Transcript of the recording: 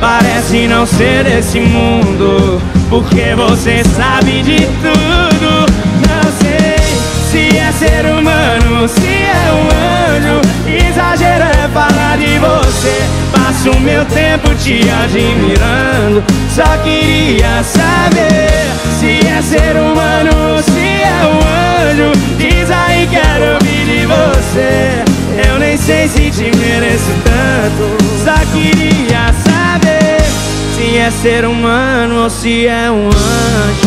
Parece não ser desse mundo Porque você sabe de tudo. Não sei se é ser humano Se é um anjo Exagero é falar de você. Passo meu tempo te admirando Só queria saber Se é ser humano, se é um anjo. Diz aí, quero ouvir de você. Eu nem sei se te mereço tanto é ser humano ou se é um anjo